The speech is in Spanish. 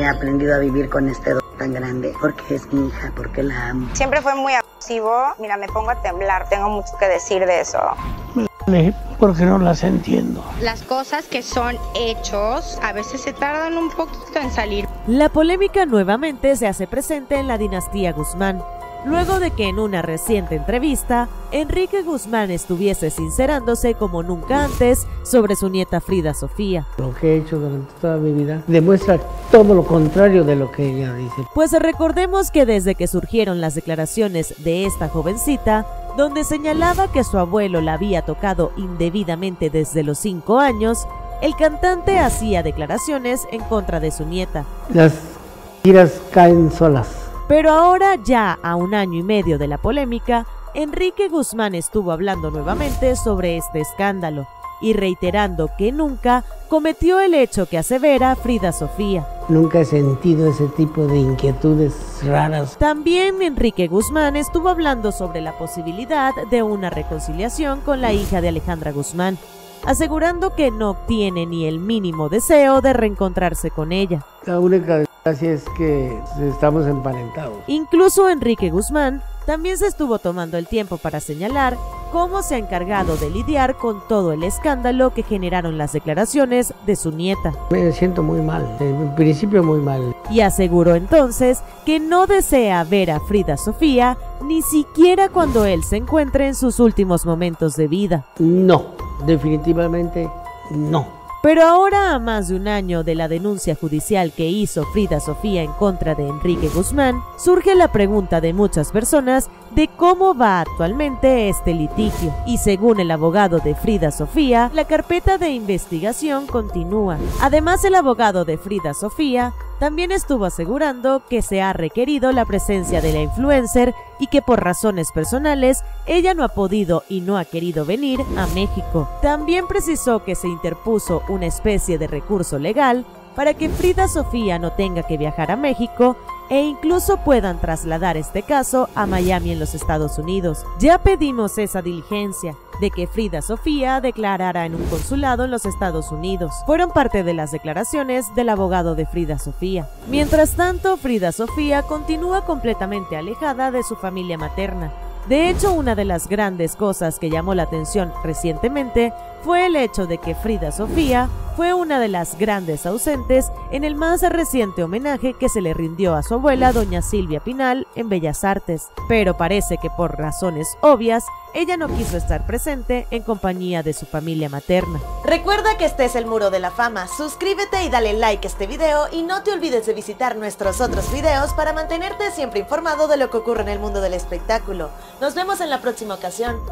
he aprendido a vivir con este dolor tan grande porque es mi hija, porque la amo. Siempre fue muy abusivo. Mira, me pongo a temblar. Tengo mucho que decir de eso. Porque no las entiendo. Las cosas que son hechos a veces se tardan un poquito en salir. La polémica nuevamente se hace presente en la dinastía Guzmán, luego de que en una reciente entrevista, Enrique Guzmán estuviese sincerándose como nunca antes sobre su nieta Frida Sofía. Lo que he hecho durante toda mi vida demuestra todo lo contrario de lo que ella dice. Pues recordemos que desde que surgieron las declaraciones de esta jovencita, donde señalaba que su abuelo la había tocado indebidamente desde los 5 años, el cantante hacía declaraciones en contra de su nieta. Las tiras caen solas. Pero ahora, ya a un año y medio de la polémica, Enrique Guzmán estuvo hablando nuevamente sobre este escándalo y reiterando que nunca cometió el hecho que asevera Frida Sofía. Nunca he sentido ese tipo de inquietudes raras. También Enrique Guzmán estuvo hablando sobre la posibilidad de una reconciliación con la hija de Alejandra Guzmán, asegurando que no tiene ni el mínimo deseo de reencontrarse con ella. La única desgracia es que estamos emparentados. Incluso Enrique Guzmán también se estuvo tomando el tiempo para señalar cómo se ha encargado de lidiar con todo el escándalo que generaron las declaraciones de su nieta. Me siento muy mal, en principio muy mal. Y aseguró entonces que no desea ver a Frida Sofía ni siquiera cuando él se encuentre en sus últimos momentos de vida. No, definitivamente no. Pero ahora, a más de un año de la denuncia judicial que hizo Frida Sofía en contra de Enrique Guzmán, surge la pregunta de muchas personas de cómo va actualmente este litigio. Y según el abogado de Frida Sofía, la carpeta de investigación continúa. Además, el abogado de Frida Sofía también estuvo asegurando que se ha requerido la presencia de la influencer y que por razones personales ella no ha podido y no ha querido venir a México. También precisó que se interpuso una especie de recurso legal para que Frida Sofía no tenga que viajar a México e incluso puedan trasladar este caso a Miami en los Estados Unidos. Ya pedimos esa diligencia de que Frida Sofía declarara en un consulado en los Estados Unidos. Fueron parte de las declaraciones del abogado de Frida Sofía. Mientras tanto, Frida Sofía continúa completamente alejada de su familia materna. De hecho, una de las grandes cosas que llamó la atención recientemente fue el hecho de que Frida Sofía fue una de las grandes ausentes en el más reciente homenaje que se le rindió a su abuela, doña Silvia Pinal, en Bellas Artes, pero parece que por razones obvias, ella no quiso estar presente en compañía de su familia materna. Recuerda que este es el Muro de la Fama, suscríbete y dale like a este video y no te olvides de visitar nuestros otros videos para mantenerte siempre informado de lo que ocurre en el mundo del espectáculo. Nos vemos en la próxima ocasión.